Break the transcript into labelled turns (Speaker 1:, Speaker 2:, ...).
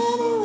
Speaker 1: Anyway.